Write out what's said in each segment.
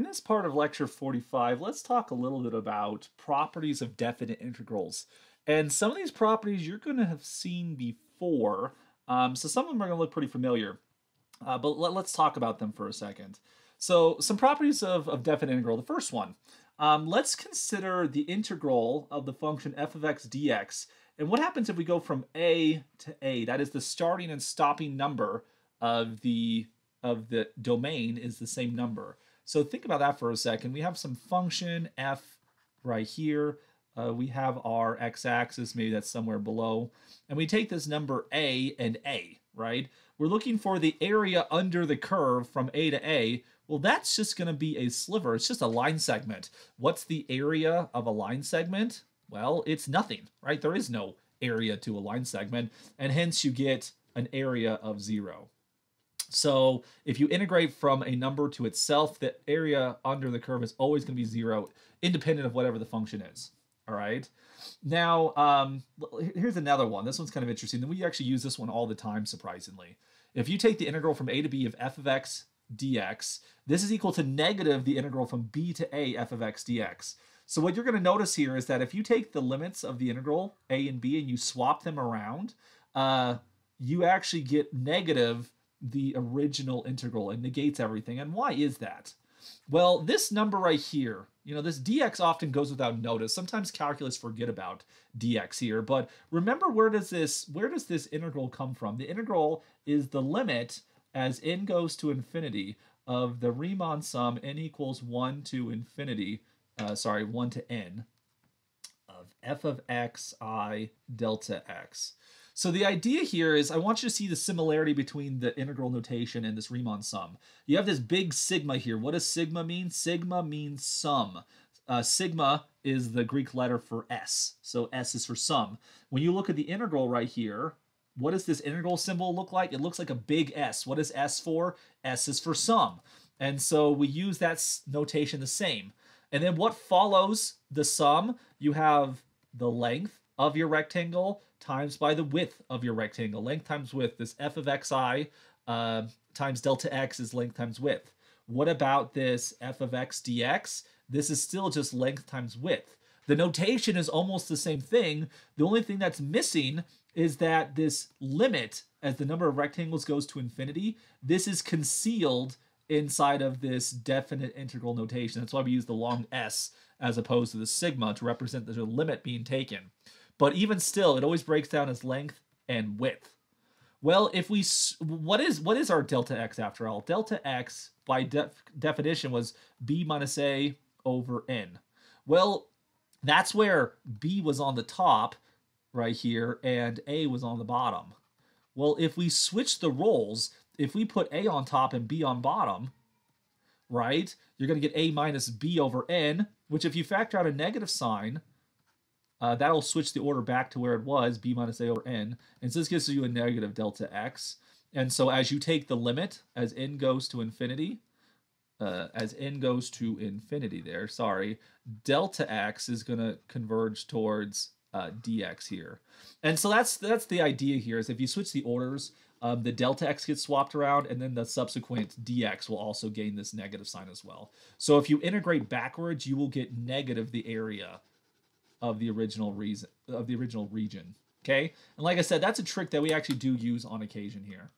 In this part of lecture 45, let's talk a little bit about properties of definite integrals. And some of these properties you're going to have seen before, um, so some of them are going to look pretty familiar. Uh, but let, us talk about them for a second. So some properties of, of definite integral. The first one, um, let's consider the integral of the function f of x dx. And what happens if we go from a to a? That is the starting and stopping number of the of the domain is the same number. So think about that for a second. We have some function f right here. Uh, we have our x-axis, maybe that's somewhere below. And we take this number a and a, right? We're looking for the area under the curve from a to a. Well, that's just going to be a sliver. It's just a line segment. What's the area of a line segment? Well, it's nothing, right? There is no area to a line segment, and hence you get an area of zero. So if you integrate from a number to itself, the area under the curve is always going to be zero, independent of whatever the function is. All right. Now, um, here's another one. This one's kind of interesting. We actually use this one all the time, surprisingly. If you take the integral from a to b of f of x dx, this is equal to negative the integral from b to a f of x dx. So what you're going to notice here is that if you take the limits of the integral a and b and you swap them around, uh, you actually get negative the original integral and negates everything. And why is that? Well, this number right here, you know, this dx often goes without notice. Sometimes calculus forget about dx here, but remember where does this where does this integral come from? The integral is the limit as n goes to infinity of the Riemann sum n equals 1 to infinity, uh, sorry, 1 to n of f of x i delta x. So the idea here is I want you to see the similarity between the integral notation and this Riemann sum. You have this big sigma here. What does sigma mean? Sigma means sum. Uh, sigma is the Greek letter for s. So s is for sum. When you look at the integral right here, what does this integral symbol look like? It looks like a big S. What is S for? S is for sum. And so we use that notation the same. And then what follows the sum? You have the length of your rectangle times by the width of your rectangle. Length times width, this f of xi uh, times delta x is length times width. What about this f of x dx? This is still just length times width. The notation is almost the same thing. The only thing that's missing is that this limit, as the number of rectangles goes to infinity, this is concealed inside of this definite integral notation. That's why we use the long s as opposed to the sigma to represent the limit being taken. But even still, it always breaks down as length and width. Well, if we what is what is our delta x after all? Delta x by def, definition was b minus a over n. Well, that's where b was on the top right here and a was on the bottom. Well, if we switch the roles, if we put a on top and b on bottom, right, you're going to get a minus b over n, which if you factor out a negative sign, uh, that'll switch the order back to where it was, b minus a over n. And so this gives you a negative delta x. And so as you take the limit, as n goes to infinity, uh, as n goes to infinity there, sorry, delta x is going to converge towards uh, dx here. And so that's that's the idea here is if you switch the orders, um, the delta x gets swapped around, and then the subsequent dx will also gain this negative sign as well. So if you integrate backwards, you will get negative the area of the original reason of the original region. Okay, and like I said, that's a trick that we actually do use on occasion here.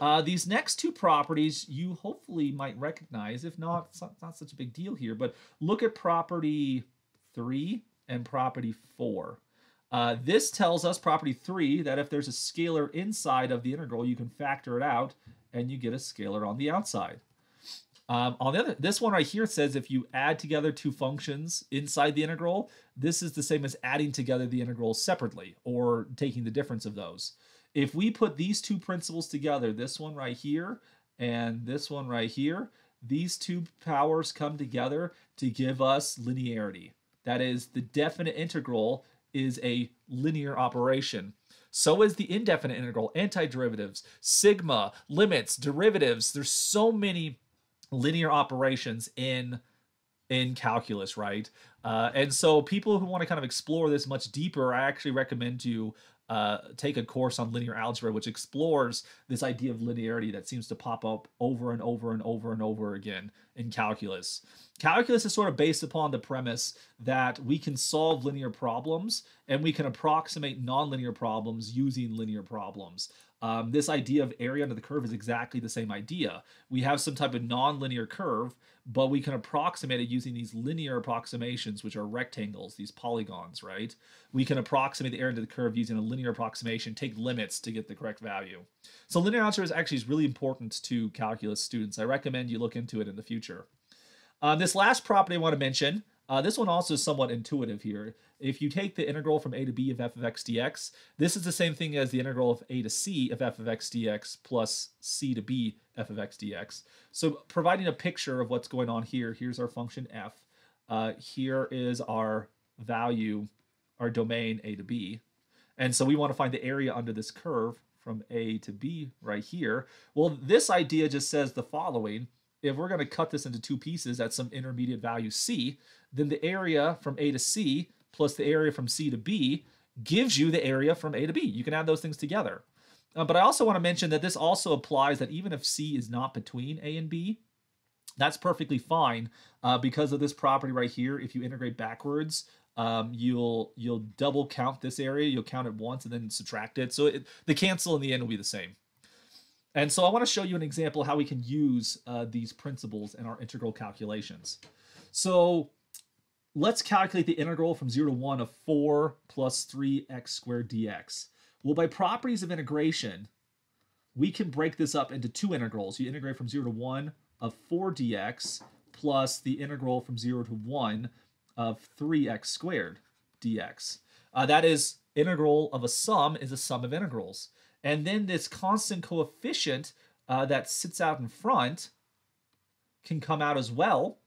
Uh, these next two properties you hopefully might recognize. If not, it's not, not such a big deal here. But look at property three and property four. Uh, this tells us, property three, that if there's a scalar inside of the integral, you can factor it out and you get a scalar on the outside. Um, on the other, this one right here says if you add together two functions inside the integral, this is the same as adding together the integrals separately or taking the difference of those. If we put these two principles together, this one right here and this one right here, these two powers come together to give us linearity. That is, the definite integral is a linear operation. So is the indefinite integral, antiderivatives, sigma, limits, derivatives. There's so many linear operations in in calculus, right? Uh, and so people who want to kind of explore this much deeper, I actually recommend to uh, take a course on linear algebra, which explores this idea of linearity that seems to pop up over and over and over and over again in calculus. Calculus is sort of based upon the premise that we can solve linear problems and we can approximate nonlinear problems using linear problems. Um, this idea of area under the curve is exactly the same idea. We have some type of nonlinear curve, but we can approximate it using these linear approximations, which are rectangles, these polygons, right? We can approximate the area under the curve using a linear approximation, take limits to get the correct value. So linear algebra is actually really important to calculus students. I recommend you look into it in the future. Um, this last property I want to mention uh, this one also is somewhat intuitive here. If you take the integral from a to b of f of x dx, this is the same thing as the integral of a to c of f of x dx plus c to b f of x dx. So providing a picture of what's going on here, here's our function f. Uh, here is our value, our domain a to b. And so we want to find the area under this curve from a to b right here. Well, this idea just says the following. If we're going to cut this into two pieces at some intermediate value c, then the area from A to C plus the area from C to B gives you the area from A to B. You can add those things together. Uh, but I also want to mention that this also applies that even if C is not between A and B, that's perfectly fine uh, because of this property right here. If you integrate backwards, um, you'll you'll double count this area. You'll count it once and then subtract it. So it, the cancel in the end will be the same. And so I want to show you an example how we can use uh, these principles in our integral calculations. So let's calculate the integral from 0 to 1 of 4 plus 3x squared dx. Well, by properties of integration, we can break this up into two integrals. You integrate from 0 to 1 of 4 dx plus the integral from 0 to 1 of 3x squared dx. Uh, that is, integral of a sum is a sum of integrals. And then this constant coefficient uh, that sits out in front can come out as well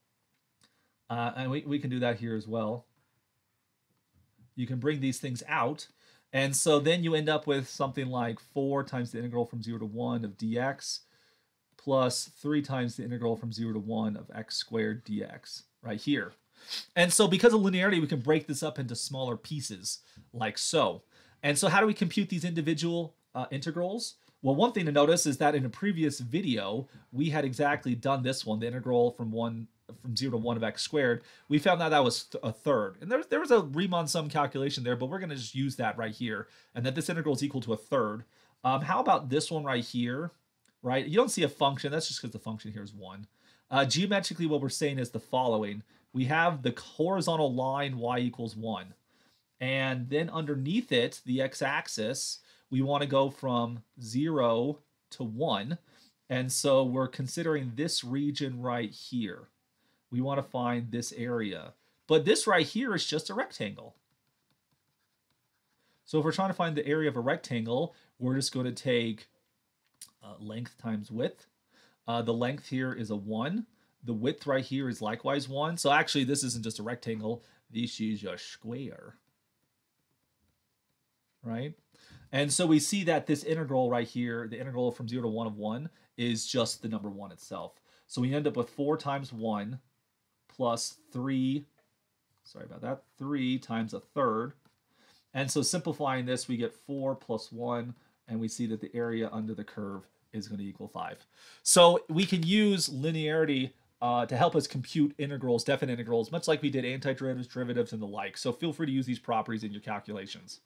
uh, and we, we can do that here as well. You can bring these things out. And so then you end up with something like 4 times the integral from 0 to 1 of dx plus 3 times the integral from 0 to 1 of x squared dx right here. And so because of linearity, we can break this up into smaller pieces like so. And so how do we compute these individual uh, integrals? Well, one thing to notice is that in a previous video, we had exactly done this one, the integral from 1 from 0 to 1 of x squared, we found that that was th a third. And there, there was a Riemann sum calculation there, but we're going to just use that right here, and that this integral is equal to a third. Um, how about this one right here, right? You don't see a function. That's just because the function here is 1. Uh, geometrically, what we're saying is the following. We have the horizontal line y equals 1. And then underneath it, the x-axis, we want to go from 0 to 1. And so we're considering this region right here we want to find this area. But this right here is just a rectangle. So if we're trying to find the area of a rectangle, we're just going to take uh, length times width. Uh, the length here is a 1. The width right here is likewise 1. So actually, this isn't just a rectangle. This is a square. Right? And so we see that this integral right here, the integral from 0 to 1 of 1, is just the number 1 itself. So we end up with 4 times 1 plus 3, sorry about that, 3 times a third. And so simplifying this, we get 4 plus 1, and we see that the area under the curve is going to equal 5. So we can use linearity uh, to help us compute integrals, definite integrals, much like we did antiderivatives, derivatives, and the like. So feel free to use these properties in your calculations.